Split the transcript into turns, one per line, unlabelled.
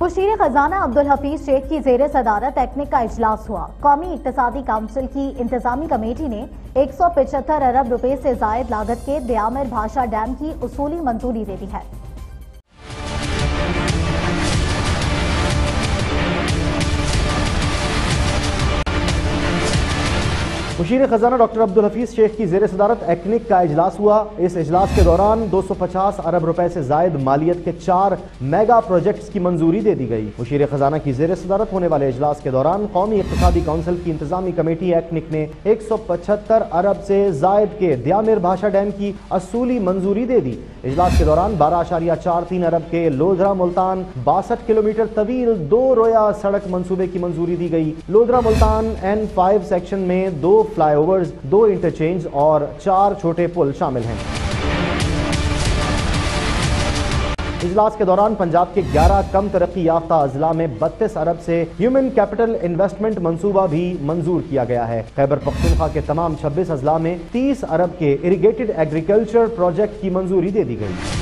मुशीर खजाना अब्दुल हफीज शेख की जेर सदारत टेक्निक का इजलास हुआ। कौमी इकतदी काउंसिल की इंतजामी कमेटी ने एक सौ पिछहत्तर अरब रुपए से जायद लागत के दयामिर भाषा डैम की उसूली मंजूरी दे दी है।
मुशीर खजाना डॉक्टर अब्दुल हफीज शेख की जेर सदारत एक्निक का इजलास हुआ। इस इजलास के दौरान 250 अरब रुपए से जायद मालियत के चार मेगा प्रोजेक्ट्स की मंजूरी दे दी गई। मुशीर खजाना की जेर सदारत होने वाले इजलास के दौरान कौमी इकतदी काउंसिल की इंतजामी कमेटी एक्निक ने एक सौ पचहत्तर अरब से जायद के दयामिर भाषा डैम की असूली मंजूरी दे दी। इजलास के दौरान बारह चार तीन अरब के लोधरा मुल्तान बासठ किलोमीटर तवील दो रोया सड़क मंसूबे की मंजूरी दी गई। Lodhra Multan N five section में दो फ्लाईओवर्स दो इंटरचेंज और चार छोटे पुल शामिल हैं। इजलास के दौरान पंजाब के 11 कम तरक्की याफ्ता अजला में 32 अरब से ह्यूमन कैपिटल इन्वेस्टमेंट मंसूबा भी मंजूर किया गया है। खैबर पख्तूनखा के तमाम 26 अजला में 30 अरब के इरीगेटेड एग्रीकल्चर प्रोजेक्ट की मंजूरी दे दी गई।